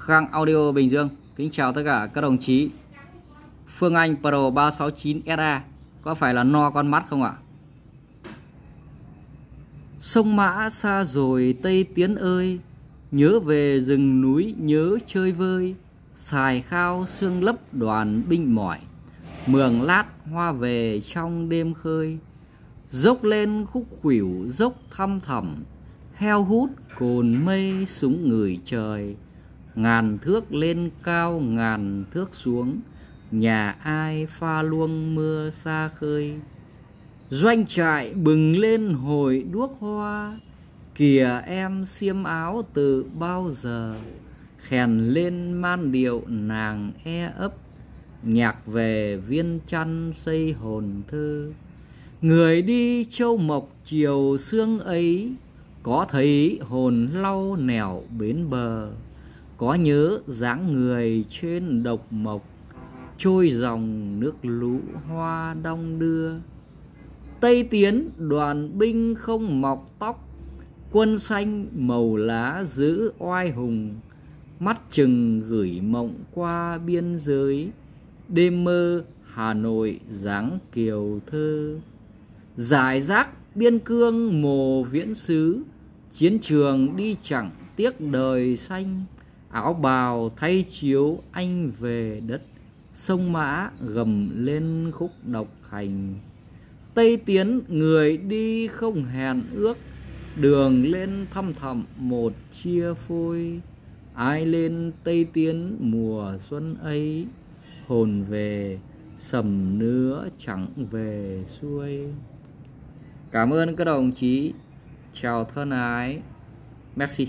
Khang Audio Bình Dương. Kính chào tất cả các đồng chí. Phương Anh Pro 369 SA Có phải là no con mắt không ạ? Sông Mã xa rồi, Tây Tiến ơi. Nhớ về rừng núi, nhớ chơi vơi. Xài khao xương lấp đoàn binh mỏi. Mường lát hoa về trong đêm khơi. Dốc lên khúc khuỷu, dốc thăm thẳm. Heo hút cồn mây súng người trời. Ngàn thước lên cao, ngàn thước xuống, Nhà ai pha luông mưa xa khơi. Doanh trại bừng lên hồi đuốc hoa, Kìa em xiêm áo từ bao giờ. Khèn lên man điệu nàng e ấp, Nhạc về viên chăn xây hồn thơ. Người đi châu mộc chiều sương ấy, Có thấy hồn lau nẻo bến bờ. Có nhớ dáng người trên độc mộc, Trôi dòng nước lũ hoa đong đưa. Tây tiến, đoàn binh không mọc tóc, Quân xanh màu lá giữ oai hùng. Mắt chừng gửi mộng qua biên giới, Đêm mơ Hà Nội dáng kiều thơ. Giải rác biên cương mồ viễn xứ, Chiến trường đi chẳng tiếc đời xanh. Áo bào thay chiếu anh về đất, Sông mã gầm lên khúc độc hành. Tây tiến, người đi không hẹn ước, Đường lên thăm thẳm một chia phôi. Ai lên Tây tiến mùa xuân ấy, Hồn về, sầm nữa chẳng về xuôi. Cảm ơn các đồng chí. Chào thân ái. Merci.